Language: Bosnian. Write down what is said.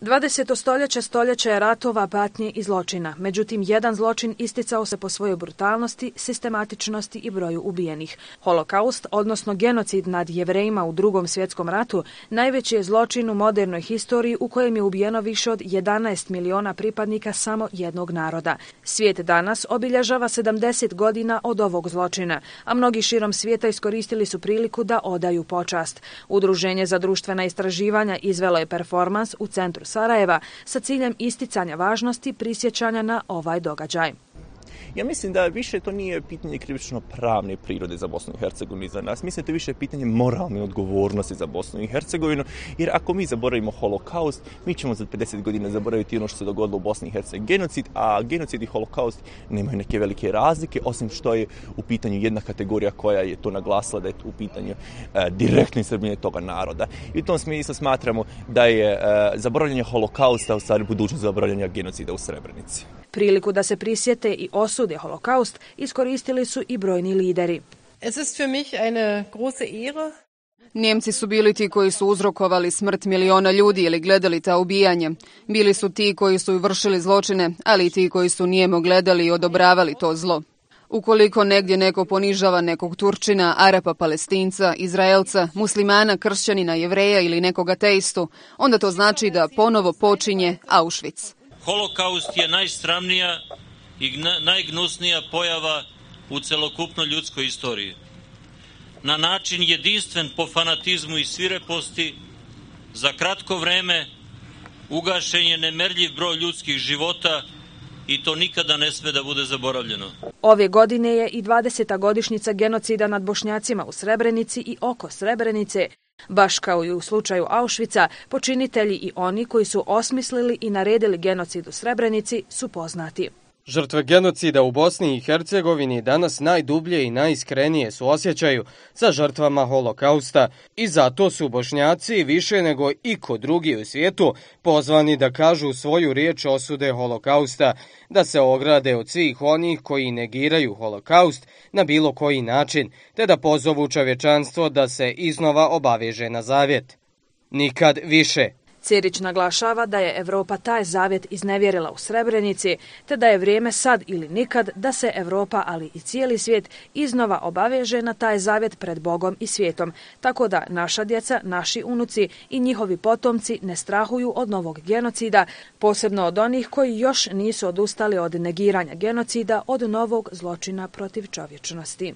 20. stoljeće stoljeće je ratova, patnje i zločina. Međutim, jedan zločin isticao se po svojoj brutalnosti, sistematičnosti i broju ubijenih. Holokaust, odnosno genocid nad jevrejima u drugom svjetskom ratu, najveći je zločin u modernoj historiji u kojem je ubijeno više od 11 miliona pripadnika samo jednog naroda. Svijet danas obilježava 70 godina od ovog zločina, a mnogi širom svijeta iskoristili su priliku da odaju počast. Udruženje za društvena istraživanja izvelo je performans u centru Sarajeva sa ciljem isticanja važnosti prisjećanja na ovaj događaj. Ja mislim da više to nije pitanje krivično pravne prirode za Bosnu i Hercegovinu i za nas. Mislim da to više pitanje moralne odgovornosti za Bosnu i Hercegovinu. Jer ako mi zaboravimo holokaust, mi ćemo za 50 godina zaboraviti ono što se dogodilo u Bosni i Hercegovini. Genocid, a genocid i holokaust nemaju neke velike razlike, osim što je u pitanju jedna kategorija koja je to naglasila da je u pitanju e, direktno isrbljanje toga naroda. I u tom smislu smatramo da je e, zaboravljanje holokausta u stvari budućnost zaboravljanja genocida u Srebrenici. Priliku da se prisjete i osude holokaust iskoristili su i brojni lideri. Es ist für mich eine große Ehre. Njemci su bili ti koji su uzrokovali smrt miliona ljudi ili gledali ta ubijanje. Bili su ti koji su vršili zločine, ali i ti koji su nijemo gledali i odobravali to zlo. Ukoliko negdje neko ponižava nekog Turčina, Arapa, Palestinca, Izraelca, muslimana, kršćanina, jevreja ili nekog ateistu, onda to znači da ponovo počinje Auschwitz. Holokaust je najstramnija i najgnusnija pojava u celokupnoj ljudskoj istoriji. Na način jedinstven po fanatizmu i svireposti, za kratko vreme ugašen je nemerljiv broj ljudskih života i to nikada ne sme da bude zaboravljeno. Ove godine je i 20. godišnjica genocida nad bošnjacima u Srebrenici i oko Srebrenice, Baš kao i u slučaju Auschwitza, počinitelji i oni koji su osmislili i naredili genocid u Srebrenici su poznati. Žrtve genocida u Bosni i Hercegovini danas najdublje i najiskrenije su osjećaju sa žrtvama holokausta i zato su bošnjaci više nego iko drugi u svijetu pozvani da kažu svoju riječ osude holokausta, da se ograde od svih onih koji negiraju holokaust na bilo koji način, te da pozovu čovječanstvo da se iznova obaveže na zavjet. Nikad više. Cerić naglašava da je Evropa taj zavjet iznevjerila u Srebrenici, te da je vrijeme sad ili nikad da se Evropa, ali i cijeli svijet, iznova obaveže na taj zavjet pred Bogom i svijetom, tako da naša djeca, naši unuci i njihovi potomci ne strahuju od novog genocida, posebno od onih koji još nisu odustali od negiranja genocida od novog zločina protiv čovječnosti.